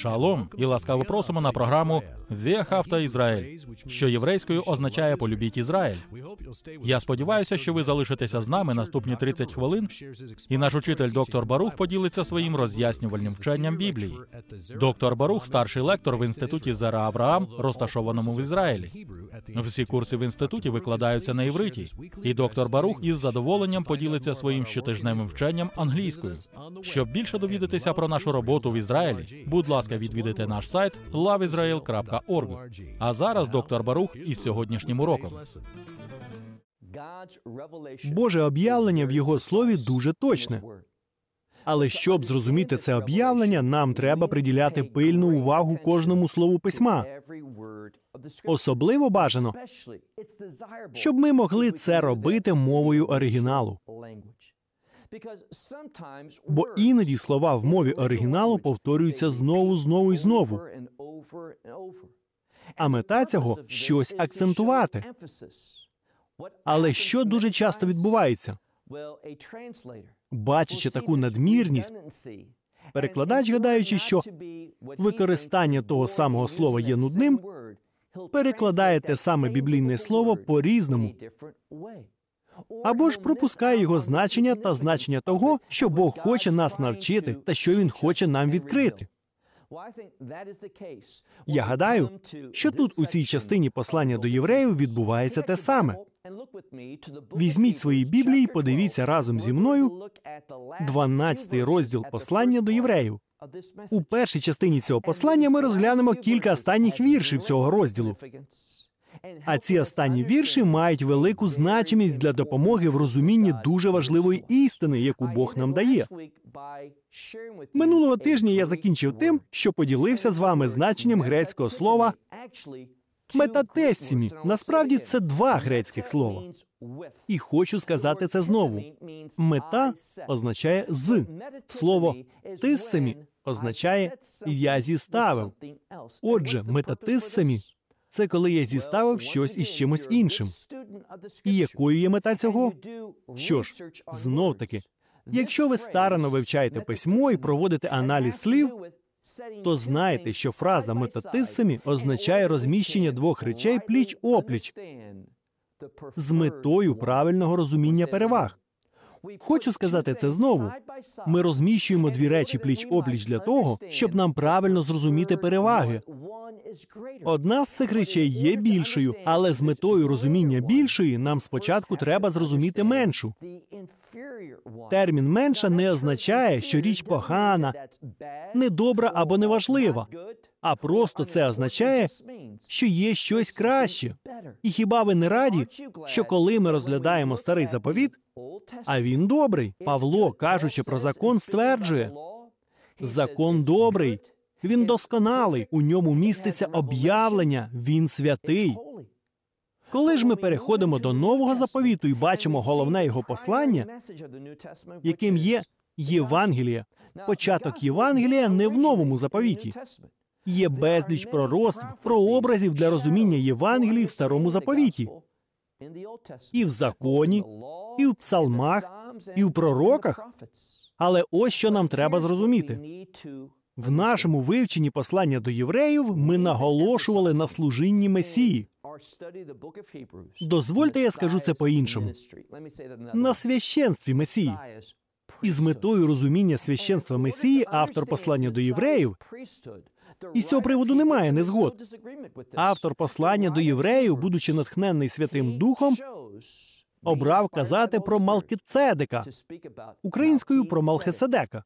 Шалом і ласкаво просимо на програму «Віахавта Ізраїль, що єврейською означає полюбіть Ізраїль. Я сподіваюся, що ви залишитеся з нами наступні 30 хвилин, і наш учитель доктор Барух поділиться своїм роз'яснювальним вченням Біблії. Доктор Барух, старший лектор в інституті Зера Авраам, розташованому в Ізраїлі. Всі курси в інституті викладаються на івриті, і доктор Барух із задоволенням поділиться своїм щотижневим вченням англійською. Щоб більше довідатися про нашу роботу в Ізраїлі, будь ласка, відвідайте наш сайт loveisrael.org. А зараз доктор Барух із сьогоднішнім уроком. Боже об'явлення в його слові дуже точне. Але щоб зрозуміти це об'явлення, нам треба приділяти пильну увагу кожному слову письма. Особливо бажано, щоб ми могли це робити мовою оригіналу. Бо іноді слова в мові оригіналу повторюються знову, знову і знову. А мета цього щось акцентувати. Але що дуже часто відбувається? Бачачи таку надмірність, перекладач, гадаючи, що використання того самого слова є нудним, перекладає те саме біблійне слово по різному. Або ж пропускає його значення та значення того, що Бог хоче нас навчити та що Він хоче нам відкрити. Я гадаю, що тут у цій частині послання до євреїв відбувається те саме. Візьміть свої біблії, подивіться разом зі мною 12-й розділ послання до євреїв. У першій частині цього послання ми розглянемо кілька останніх віршів цього розділу. А ці останні вірші мають велику значимість для допомоги в розумінні дуже важливої істини, яку Бог нам дає. Минулого тижня я закінчив тим, що поділився з вами значенням грецького слова метатесімі. Насправді це два грецьких слова. І хочу сказати це знову. Мета означає з. Слово тиссемі означає я зіставив. Отже, метатиссемі – це коли я зіставив щось із чимось іншим. І якою є мета цього? Що ж, знов таки, якщо ви старано вивчаєте письмо і проводите аналіз слів, то знаєте, що фраза метатиссемі означає розміщення двох речей пліч опліч з метою правильного розуміння переваг. Хочу сказати це знову. Ми розміщуємо дві речі пліч опліч для того, щоб нам правильно зрозуміти переваги. Одна з цих речей є більшою, але з метою розуміння більшої нам спочатку треба зрозуміти меншу. Термін менша не означає, що річ погана, недобра або неважлива, а просто це означає, що є щось краще. І хіба ви не раді, що коли ми розглядаємо старий заповіт, а він добрий, Павло, кажучи про закон, стверджує закон добрий, він досконалий, у ньому міститься об'явлення, він святий. Коли ж ми переходимо до нового заповіту і бачимо головне його послання, яким є Євангелія, початок Євангелія не в новому заповіті. Є безліч пророцтв, прообразів для розуміння Євангелії в старому заповіті, і в законі, і в псалмах, і в пророках. Але ось що нам треба зрозуміти. В нашому вивченні послання до євреїв ми наголошували на служінні Месії. Дозвольте, я скажу це по-іншому. На священстві Месії. І з метою розуміння священства Месії автор послання до євреїв і з цього приводу немає незгод. Автор послання до євреїв, будучи натхненний Святим Духом, обрав казати про Малкицедека, українською про Малхиседека.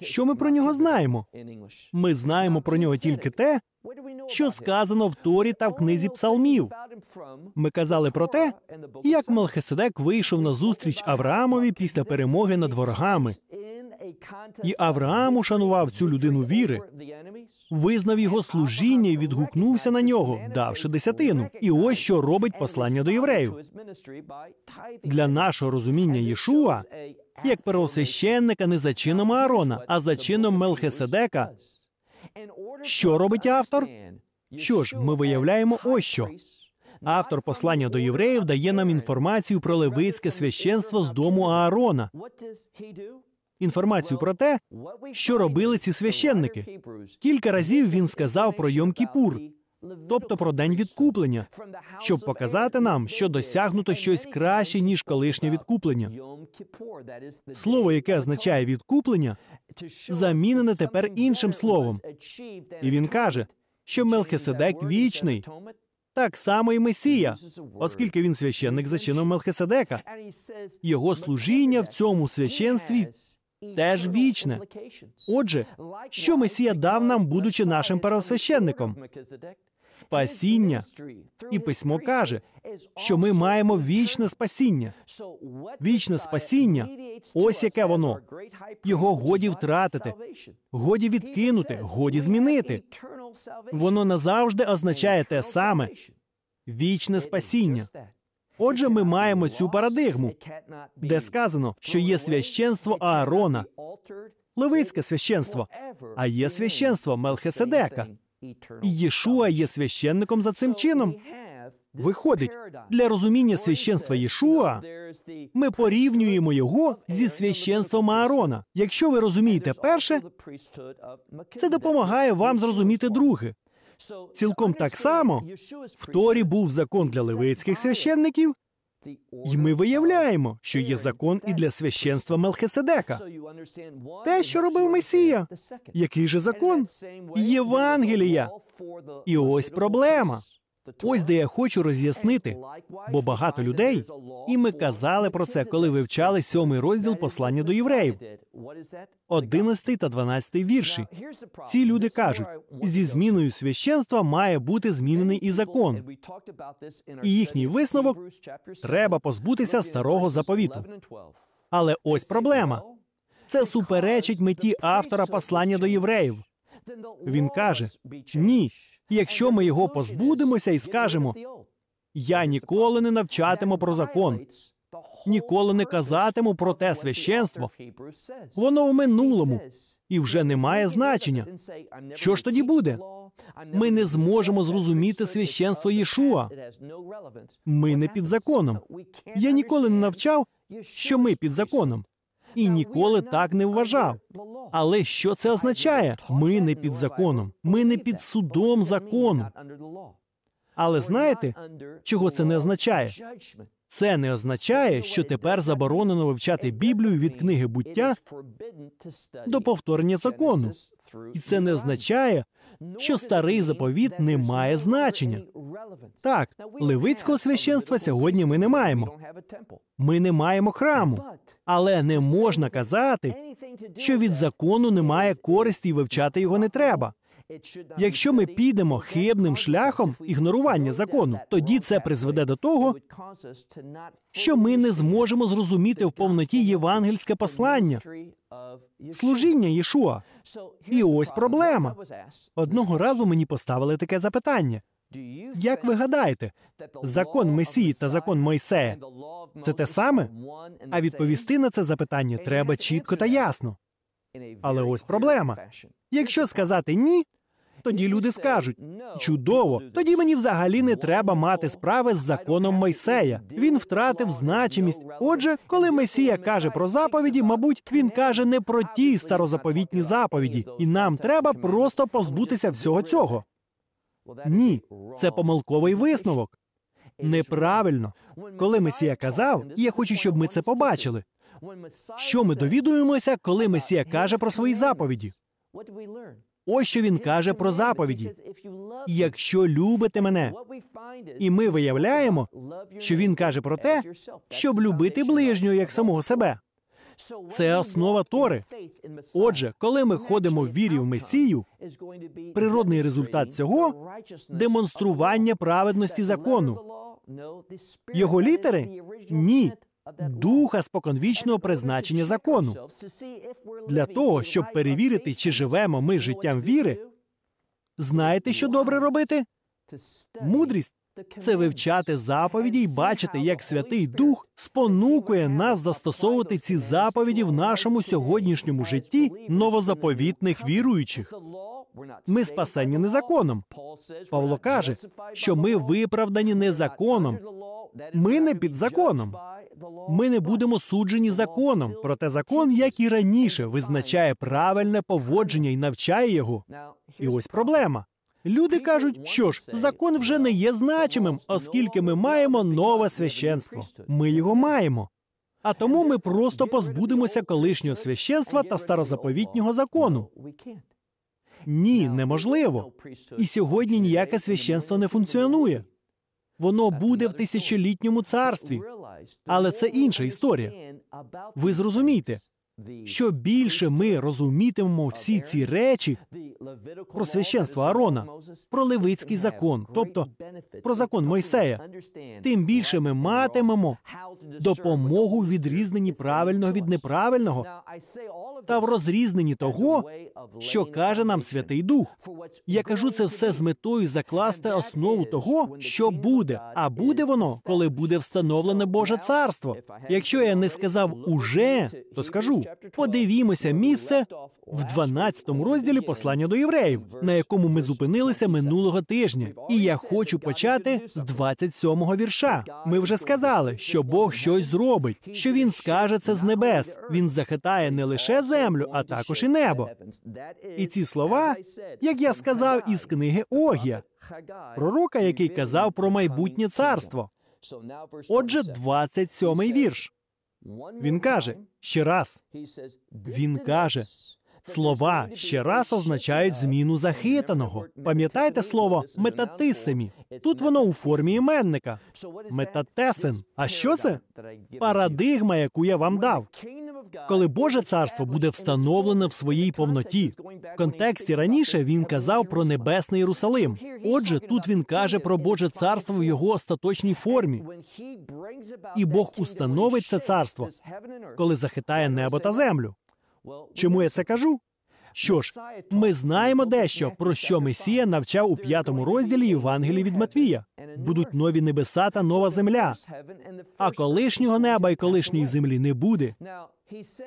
Що ми про нього знаємо? Ми знаємо про нього тільки те, що сказано в Торі та в книзі псалмів. Ми казали про те, як Малхиседек вийшов на зустріч Авраамові після перемоги над ворогами. І Авраам ушанував цю людину віри, визнав його служіння і відгукнувся на нього, давши десятину. І ось що робить послання до євреїв. Для нашого розуміння Єшуа, як первосвященника не за чином Аарона, а за чином Мелхиседека. Що робить автор? Що ж, ми виявляємо ось що. Автор послання до євреїв дає нам інформацію про левицьке священство з дому Аарона. Інформацію про те, що робили ці священники. Кілька разів він сказав про Йом-Кіпур, тобто про день відкуплення, щоб показати нам, що досягнуто щось краще, ніж колишнє відкуплення. Слово, яке означає відкуплення, замінене тепер іншим словом. І він каже, що Мелхиседек вічний, так само і Месія, оскільки він священник за чином Мелхиседека. Його служіння в цьому священстві теж вічне. Отже, що Месія дав нам, будучи нашим первосвященником? Спасіння. І письмо каже, що ми маємо вічне спасіння. Вічне спасіння ось яке воно. Його годі втратити, годі відкинути, годі змінити. Воно назавжди означає те саме вічне спасіння. Отже, ми маємо цю парадигму, де сказано, що є священство Аарона, левицьке священство, а є священство Мелхиседека. І Єшуа є священником за цим чином. Виходить, для розуміння священства Єшуа ми порівнюємо його зі священством Аарона. Якщо ви розумієте перше, це допомагає вам зрозуміти друге. Цілком так само в Торі був закон для левицьких священників, і ми виявляємо, що є закон і для священства Мелхиседека. Те, що робив Месія. Який же закон? Євангелія. І ось проблема. Ось де я хочу роз'яснити, бо багато людей, і ми казали про це, коли вивчали сьомий розділ послання до євреїв, 11 та 12 вірші. Ці люди кажуть, зі зміною священства має бути змінений і закон. І їхній висновок треба позбутися старого заповіту. Але ось проблема. Це суперечить меті автора послання до євреїв. Він каже: ні, якщо ми його позбудемося і скажемо, я ніколи не навчатиму про закон, ніколи не казатиму про те священство. Воно в минулому і вже не має значення. Що ж тоді буде? Ми не зможемо зрозуміти священство Єшуа. Ми не під законом. Я ніколи не навчав, що ми під законом. І ніколи так не вважав. Але що це означає? Ми не під законом, ми не під судом закону. Але знаєте, чого це не означає? Це не означає, що тепер заборонено вивчати Біблію від книги буття до повторення закону. І це не означає, що старий заповіт не має значення. Так, левицького священства сьогодні ми не маємо. Ми не маємо храму, але не можна казати, що від закону немає користі і вивчати його не треба. Якщо ми підемо хибним шляхом ігнорування закону, тоді це призведе до того, що ми не зможемо зрозуміти в повноті євангельське послання, служіння Єшуа. І ось проблема. Одного разу мені поставили таке запитання. Як ви гадаєте, закон Месії та закон Мойсея це те саме? А відповісти на це запитання треба чітко та ясно. Але ось проблема. Якщо сказати ні, тоді люди скажуть чудово, тоді мені взагалі не треба мати справи з законом Мойсея. Він втратив значимість. Отже, коли Месія каже про заповіді, мабуть, він каже не про ті старозаповітні заповіді, і нам треба просто позбутися всього цього. Ні, це помилковий висновок. Неправильно. Коли Месія казав, і я хочу, щоб ми це побачили. Що ми довідуємося, коли Месія каже про свої заповіді? Ось що він каже про заповіді. Якщо любите мене, і ми виявляємо, що він каже про те, щоб любити ближнього як самого себе. Це основа Тори. Отже, коли ми ходимо в вірі в Месію, природний результат цього демонстрування праведності закону. Його літери ні. Духа споконвічного призначення закону для того, щоб перевірити, чи живемо ми життям віри. Знаєте, що добре робити? Мудрість це вивчати заповіді й бачити, як Святий Дух спонукує нас застосовувати ці заповіді в нашому сьогоднішньому житті новозаповітних віруючих. Ми спасені не законом. Павло каже, що ми виправдані не законом. Ми не під законом. Ми не будемо суджені законом. Проте закон, як і раніше, визначає правильне поводження і навчає його. І ось проблема. Люди кажуть, що ж, закон вже не є значимим, оскільки ми маємо нове священство. Ми його маємо. А тому ми просто позбудемося колишнього священства та старозаповітнього закону. Ні, неможливо. І сьогодні ніяке священство не функціонує. Воно буде в тисячолітньому царстві. Але це інша історія. Ви зрозумієте, що більше ми розумітимемо всі ці речі про священство Аарона, про левицький закон, тобто про закон Мойсея, тим більше ми матимемо допомогу в відрізненні правильного від неправильного та в розрізненні того, що каже нам Святий Дух. Я кажу це все з метою закласти основу того, що буде. А буде воно, коли буде встановлене Боже царство. Якщо я не сказав уже, то скажу. Подивімося місце в 12 розділі послання до євреїв, на якому ми зупинилися минулого тижня. І я хочу почати з 27-го вірша. Ми вже сказали, що Бог щось зробить, що він скаже це з небес. Він захитає не лише землю, а також і небо. І ці слова, як я сказав, із книги Огія, пророка, який казав про майбутнє царство. Отже, 27-й вірш. Він каже ще раз. Він каже, слова ще раз означають зміну захитаного. Пам'ятаєте слово метатисемі? Тут воно у формі іменника. Метатесен. А що це? Парадигма, яку я вам дав. Коли Боже царство буде встановлене в своїй повноті. В контексті раніше він казав про небесний Єрусалим. Отже, тут він каже про Боже царство в його остаточній формі. І Бог установить це царство, коли захитає небо та землю. Чому я це кажу? Що ж, ми знаємо дещо, про що Месія навчав у п'ятому розділі Євангелії від Матвія. Будуть нові небеса та нова земля. А колишнього неба і колишньої землі не буде.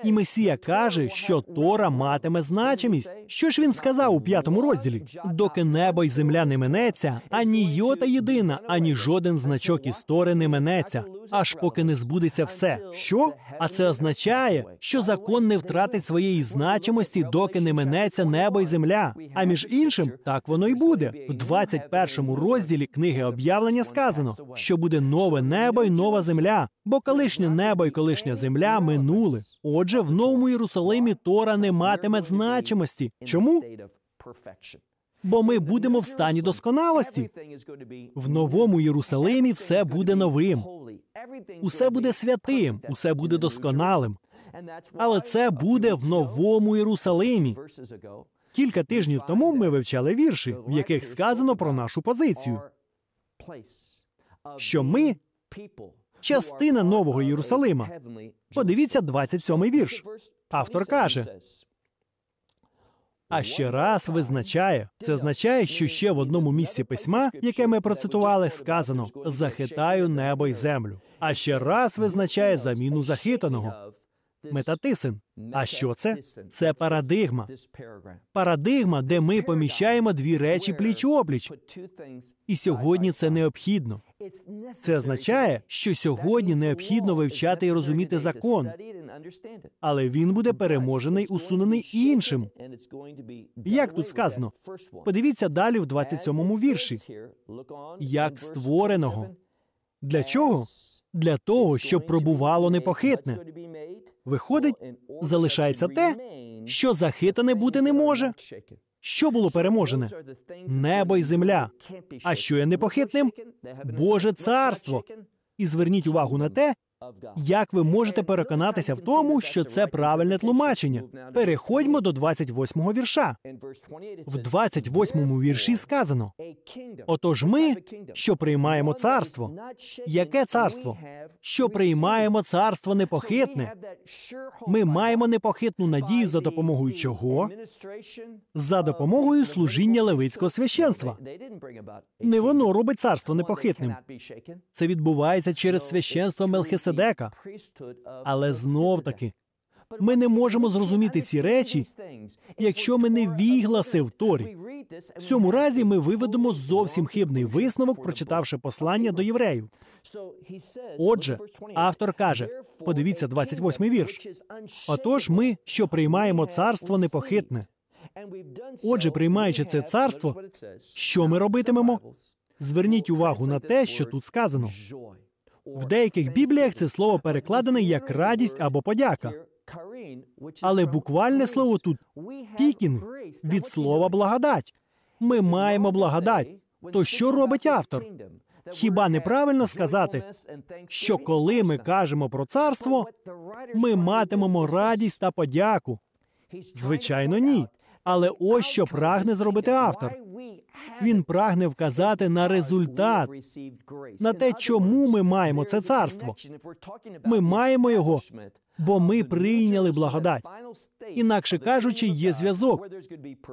І Месія каже, що Тора матиме значимість. Що ж він сказав у п'ятому розділі? Доки небо й земля не минеться, ані йота єдина, ані жоден значок із Тори не минеться, аж поки не збудеться все. Що? А це означає, що закон не втратить своєї значимості, доки не минеться небо й земля. А між іншим, так воно й буде. В 21 розділі книги об'явлення сказано, що буде нове небо й нова земля, бо колишнє небо й колишня земля минули. Отже, в новому Єрусалимі Тора не матиме значимості. Чому? Бо ми будемо в стані досконалості. В новому Єрусалимі все буде новим. Усе буде святим, усе буде досконалим. Але це буде в новомуЄрусалимі. Кілька тижнів тому ми вивчали вірші, в яких сказано про нашу позицію. Що ми частина нового Єрусалима. Подивіться 27-й вірш. Автор каже. А ще раз визначає. Це означає, що ще в одному місці письма, яке ми процитували, сказано захитаю небо й землю. А ще раз визначає заміну захитаного. Метатисин. А що це? Це парадигма. Парадигма, де ми поміщаємо дві речі пліч опліч. І сьогодні це необхідно. Це означає, що сьогодні необхідно вивчати і розуміти закон, але він буде переможений, усунений іншим. Як тут сказано? Подивіться далі в 27-му вірші. Як створеного. Для чого? Для того, щоб пробувало непохитне. Виходить, залишається те, що захитане бути не може. Що було переможене? Небо й земля. А що є непохитним? Боже царство. І зверніть увагу на те, як ви можете переконатися в тому, що це правильне тлумачення. Переходьмо до 28-го вірша. В 28-му вірші сказано: Отож ми, що приймаємо царство. Яке царство? Що приймаємо царство непохитне. Ми маємо непохитну надію за допомогою чого? За допомогою служіння левицького священства. Не воно робить царство непохитним. Це відбувається через священство Мелхиседека. Але знов таки, ми не можемо зрозуміти ці речі, якщо ми не вігласи в Торі. В цьому разі ми виведемо зовсім хибний висновок, прочитавши послання до євреїв. Отже, автор каже: подивіться, 28-й вірш. Отож, ми, що приймаємо царство непохитне. Отже, приймаючи це царство, що ми робитимемо? Зверніть увагу на те, що тут сказано. В деяких бібліях це слово перекладене як радість або подяка. Але буквальне слово тут пікінг від слова благодать. Ми маємо благодать. То що робить автор? Хіба неправильно сказати, що коли ми кажемо про царство, ми матимемо радість та подяку? Звичайно, ні. Але ось що прагне зробити автор. Він прагне вказати на результат, на те, чому ми маємо це царство. Ми маємо його, бо ми прийняли благодать. Інакше кажучи, є зв'язок.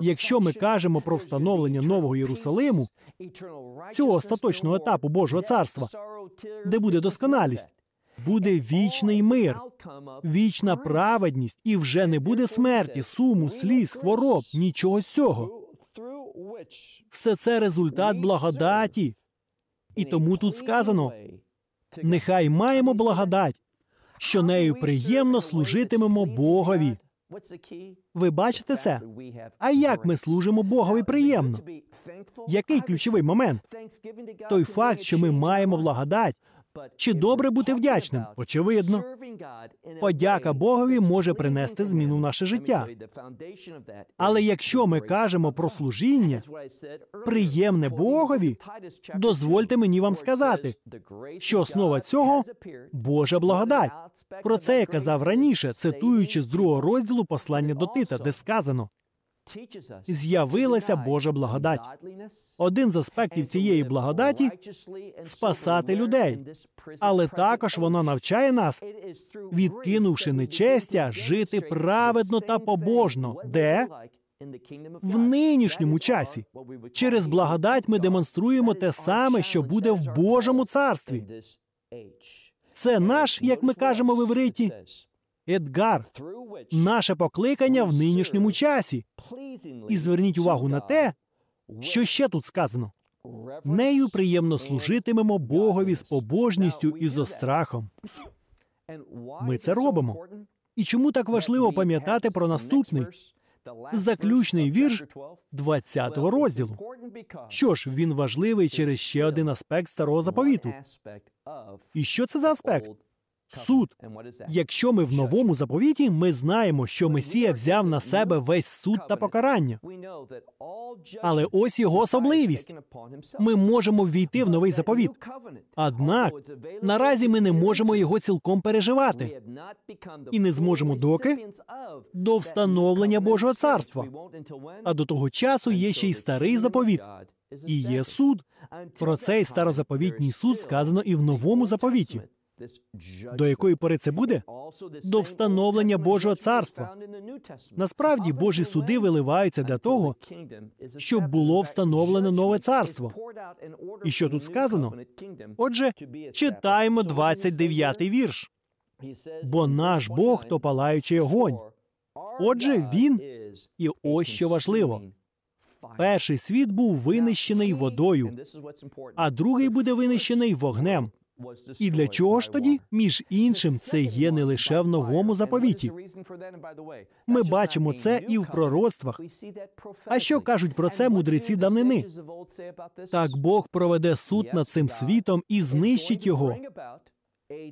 Якщо ми кажемо про встановлення нового Єрусалиму, цього остаточного етапу Божого царства, де буде досконалість, буде вічний мир, вічна праведність, і вже не буде смерті, суму, сліз, хвороб, нічого з цього. Все це результат благодаті. І тому тут сказано: нехай маємо благодать, що нею приємно служитимемо Богові. Ви бачите це? А як ми служимо Богові приємно? Який ключовий момент? Той факт, що ми маємо благодать. Чи добре бути вдячним? Очевидно, подяка Богові може принести зміну в наше життя. Але якщо ми кажемо про служіння, приємне Богові, дозвольте мені вам сказати, що основа цього Божа благодать. Про це я казав раніше, цитуючи з другого розділу послання до Тита, де сказано з'явилася Божа благодать. Один з аспектів цієї благодаті спасати людей, але також вона навчає нас, відкинувши нечестя, жити праведно та побожно, де? в нинішньому часі. через благодать ми демонструємо те саме, що буде в Божому царстві. Це наш, як ми кажемо в івриті, Едгар, наше покликання в нинішньому часі. І зверніть увагу на те, що ще тут сказано. Нею приємно служитимемо Богові з побожністю і зо страхом. Ми це робимо. І чому так важливо пам'ятати про наступний заключний вірш 20-го розділу? Що ж, він важливий через ще один аспект старого заповіту. І що це за аспект? Суд. Якщо ми в новому заповіті, ми знаємо, що Месія взяв на себе весь суд та покарання. Але ось його особливість. Ми можемо ввійти в новий заповіт. Однак наразі ми не можемо його цілком переживати і не зможемо доки до встановлення Божого царства. А до того часу є ще й старий заповіт. І є суд. Про цей старозаповітній суд сказано і в новому заповіті. До якої пори це буде? До встановлення Божого царства. Насправді Божі суди виливаються для того, щоб було встановлено нове царство. І що тут сказано? Отже, читаємо 29-й вірш. Бо наш Бог то палаючий огонь. Отже, він і ось що важливо. Перший світ був винищений водою, а другий буде винищений вогнем. І для чого ж тоді, між іншим, це є не лише в новому заповіті. Ми бачимо це і в пророцтвах. А що кажуть про це мудреці давнини? Так Бог проведе суд над цим світом і знищить його.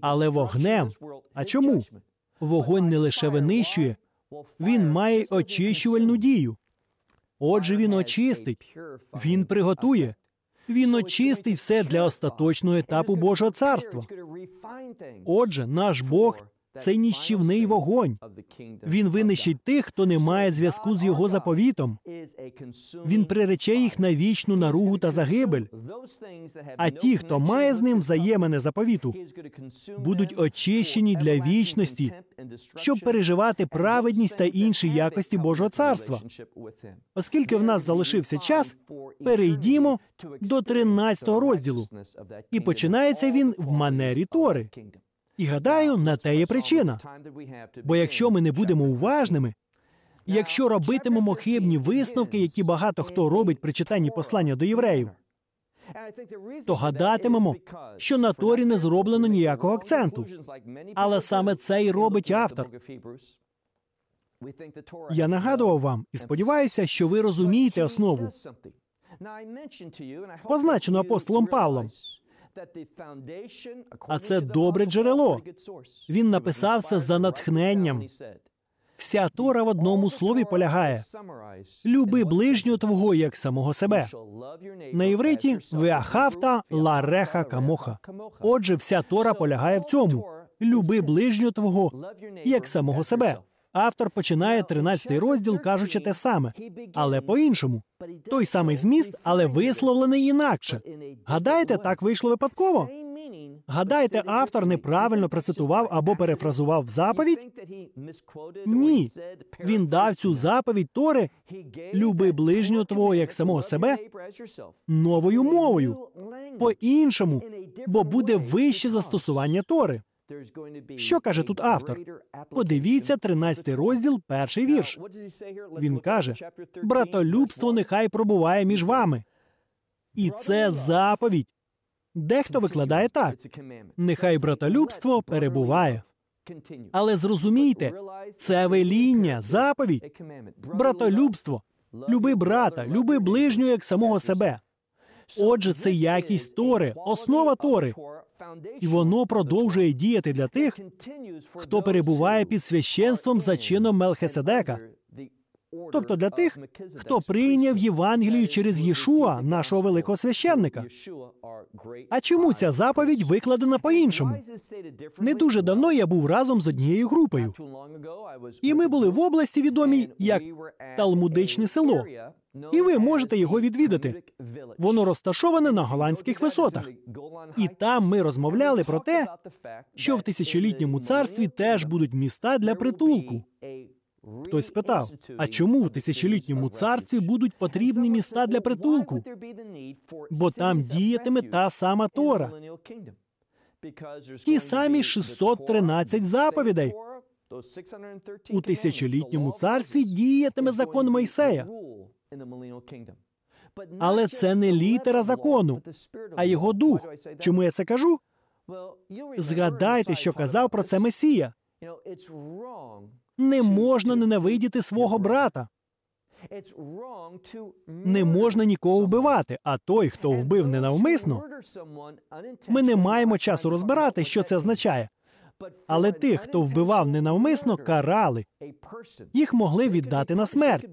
Але вогнем. А чому? Вогонь не лише винищує, він має очищувальну дію. Отже, він очистить, він приготує. Він очистить все для остаточного етапу Божого царства. Отже, наш Бог це ніщівний вогонь. Він винищить тих, хто не має зв'язку з його заповітом. Він прирече їх на вічну наругу та загибель. А ті, хто має з ним взаємини заповіту, будуть очищені для вічності, щоб переживати праведність та інші якості Божого царства. Оскільки в нас залишився час, перейдімо до 13 розділу. І починається він в манері Тори. І гадаю, на те є причина. Бо якщо ми не будемо уважними, якщо робитимемо хибні висновки, які багато хто робить при читанні послання до євреїв, то гадатимемо, що на Торі не зроблено ніякого акценту. Але саме це і робить автор. Я нагадував вам і сподіваюся, що ви розумієте основу. позначено апостолом Павлом. А це добре джерело. Він написав це за натхненням. Вся Тора в одному слові полягає: люби ближнього твого як самого себе. На івриті веахавта лареха камоха. Отже, вся Тора полягає в цьому: люби ближнього твого як самого себе. Автор починає 13 розділ, кажучи те саме, але по-іншому. Той самий зміст, але висловлений інакше. Гадаєте, так вийшло випадково? Гадаєте, автор неправильно процитував або перефразував заповідь? Ні. Він дав цю заповідь Тори люби ближнього твого як самого себе новою мовою, по-іншому, бо буде вище застосування Тори. Що каже тут автор? Подивіться 13 розділ, перший вірш. Він каже: братолюбство нехай пробуває між вами. І це заповідь. Дехто викладає так: нехай братолюбство перебуває. Але зрозумійте, це веління, заповідь, братолюбство. Люби брата, люби ближнього як самого себе. Отже, це якість Тори, основа Тори. І воно продовжує діяти для тих, хто перебуває під священством за чином Мелхиседека, тобто для тих, хто прийняв Євангелію через Єшуа, нашого великого священника. А чому ця заповідь викладена по-іншому? Не дуже давно я був разом з однією групою. І ми були в області відомій як Талмудичне село. І ви можете його відвідати. Воно розташоване на голландських висотах. І там ми розмовляли про те, що в тисячолітньому царстві теж будуть міста для притулку. Хтось спитав: а чому в тисячолітньому царстві будуть потрібні міста для притулку? Бо там діятиме та сама Тора. Ті самі 613 заповідей. У тисячолітньому царстві діятиме закон Мойсея. Але це не літера закону, а його дух. Чому я це кажу? Згадайте, що казав про це Месія. Не можна ненавидіти свого брата. Не можна нікого вбивати. А той, хто вбив ненавмисно, ми не маємо часу розбирати, що це означає. Але тих, хто вбивав ненавмисно, карали. Їх могли віддати на смерть,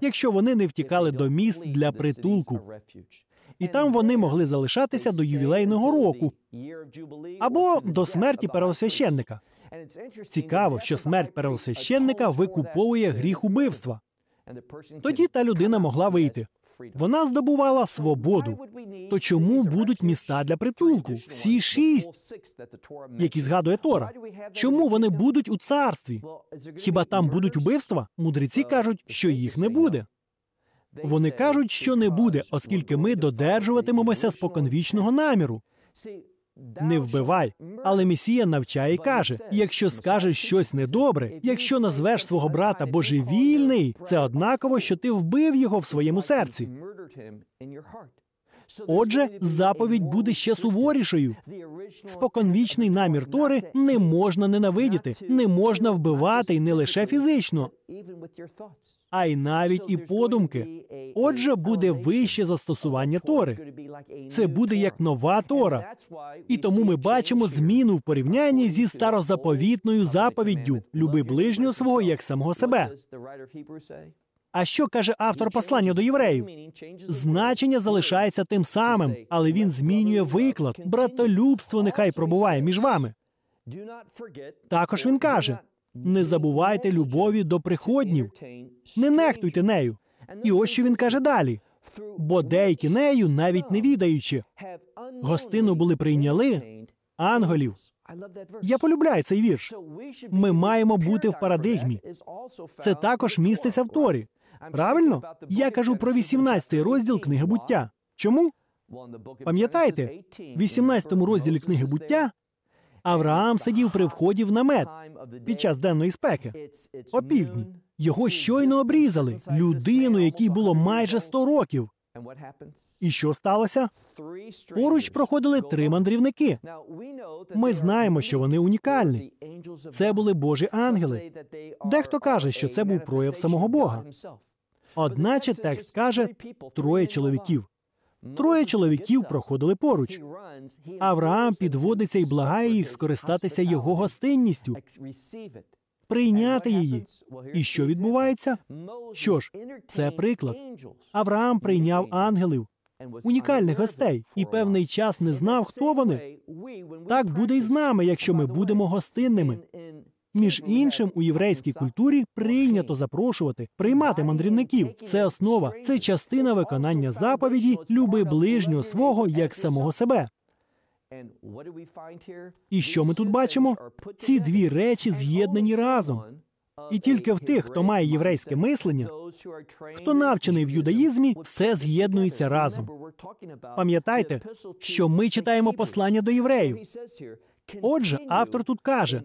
якщо вони не втікали до міст для притулку. І там вони могли залишатися до ювілейного року або до смерті первосвященника. Цікаво, що смерть первосвященника викуповує гріх убивства. Тоді та людина могла вийти. Вона здобувала свободу. То чому будуть міста для притулку? Всі шість, які згадує Тора. Чому вони будуть у царстві? Хіба там будуть убивства? Мудреці кажуть, що їх не буде. Вони кажуть, що не буде, оскільки ми додержуватимемося споконвічного наміру. Не вбивай, але Месія навчає і каже: якщо скажеш щось недобре, якщо назвеш свого брата божевільний, це однаково, що ти вбив його в своєму серці. Отже, заповідь буде ще суворішою. Споконвічний намір Тори не можна ненавидіти, не можна вбивати не лише фізично, а й навіть і подумки. Отже, буде вище застосування Тори. Це буде як нова Тора. І тому ми бачимо зміну в порівнянні зі старозаповітною заповіддю люби ближнього свого як самого себе. А що каже автор послання до євреїв? Значення залишається тим самим, але він змінює виклад. Братолюбство нехай пробуває між вами. Також він каже: не забувайте любові до приходнів, не нехтуйте нею. І ось що він каже далі. Бо деякі нею, навіть не відаючи, гостину були прийняли ангелів. Я полюбляю цей вірш. Ми маємо бути в парадигмі. Це також міститься в Торі. Правильно? Я кажу про 18 розділ книги буття. Чому? Пам'ятаєте, в 18 розділі книги буття Авраам сидів при вході в намет під час денної спеки. Опівдні. Його щойно обрізали людину, якій було майже 100 років. І що сталося? Поруч проходили три мандрівники. Ми знаємо, що вони унікальні. Це були Божі ангели. Дехто каже, що це був прояв самого Бога. Одначе текст каже троє чоловіків. Троє чоловіків проходили поруч. Авраам підводиться і благає їх скористатися його гостинністю, прийняти її. І що відбувається? Що ж, це приклад. Авраам прийняв ангелів, унікальних гостей, і певний час не знав, хто вони. Так буде і з нами, якщо ми будемо гостинними. Між іншим, у єврейській культурі прийнято запрошувати, приймати мандрівників. Це основа, це частина виконання заповіді люби ближнього свого як самого себе. І що ми тут бачимо? Ці дві речі з'єднані разом. І тільки в тих, хто має єврейське мислення, хто навчений в юдаїзмі, все з'єднується разом. Пам'ятайте, що ми читаємо послання до євреїв. Отже, автор тут каже: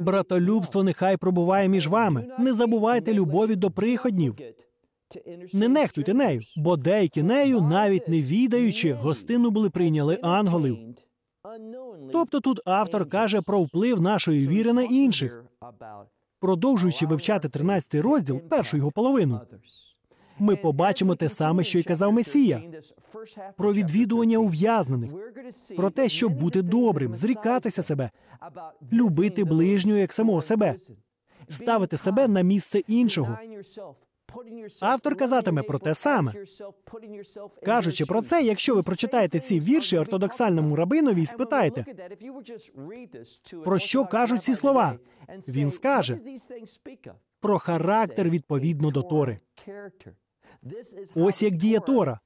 братолюбство нехай пробуває між вами. Не забувайте любові до приходнів. Не нехтуйте нею, бо деякі нею, навіть не відаючи, гостину були прийняли ангелів. Тобто тут автор каже про вплив нашої віри на інших, продовжуючи вивчати 13 розділ, першу його половину. Ми побачимо те саме, що й казав Месія, про відвідування ув'язнених, про те, щоб бути добрим, зрікатися себе, любити ближнього як самого себе, ставити себе на місце іншого. Автор казатиме про те саме. Кажучи про це, якщо ви прочитаєте ці вірші ортодоксальному рабинові і спитаєте, про що кажуть ці слова, він скаже про характер відповідно до Тори. Ось як діє Тора,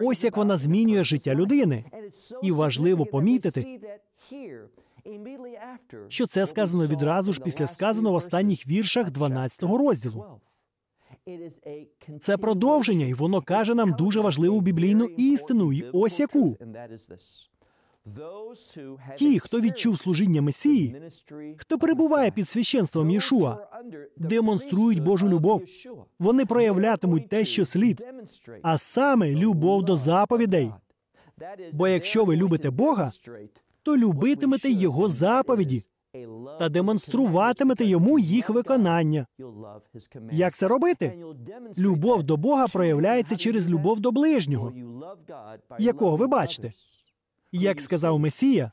ось як вона змінює життя людини. І важливо помітити, що це сказано відразу ж після сказаного в останніх віршах 12 розділу. Це продовження, і воно каже нам дуже важливу біблійну істину. І ось яку ті, хто відчув служіння Месії, хто перебуває під священством Єшуа, демонструють Божу любов. Вони проявлятимуть те, що слід, а саме любов до заповідей. Бо якщо ви любите Бога, то любитимете Його заповіді та демонструватимете йому їх виконання. Як це робити? Любов до Бога проявляється через любов до ближнього, якого ви бачите. Як сказав Месія,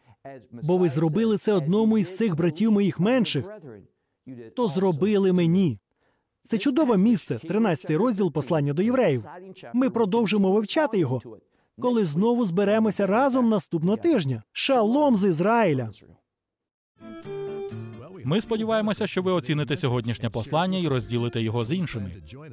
бо ви зробили це одному із цих братів моїх менших, то зробили мені. Це чудове місце, 13 розділ послання до євреїв. Ми продовжимо вивчати його, коли знову зберемося разом наступного тижня. Шалом з Ізраїля! Thank you. Ми сподіваємося, що ви оціните сьогоднішнє послання і розділите його з іншими.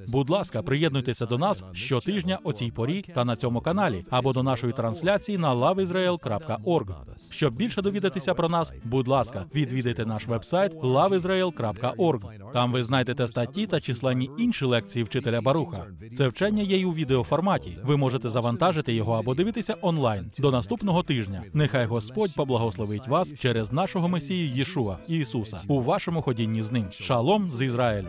Будь ласка, приєднуйтеся до нас щотижня о цій порі та на цьому каналі або до нашої трансляції на loveisrael.org. Щоб більше довідатися про нас, будь ласка, відвідайте наш вебсайт loveisrael.org. Там ви знайдете статті та численні інші лекції вчителя Баруха. Це вчення є й у відеоформаті. Ви можете завантажити його або дивитися онлайн. До наступного тижня. Нехай Господь поблагословить вас через нашого Месію Єшуа Ісуса у вашому ходінні з ним. Шалом з Ізраїлю.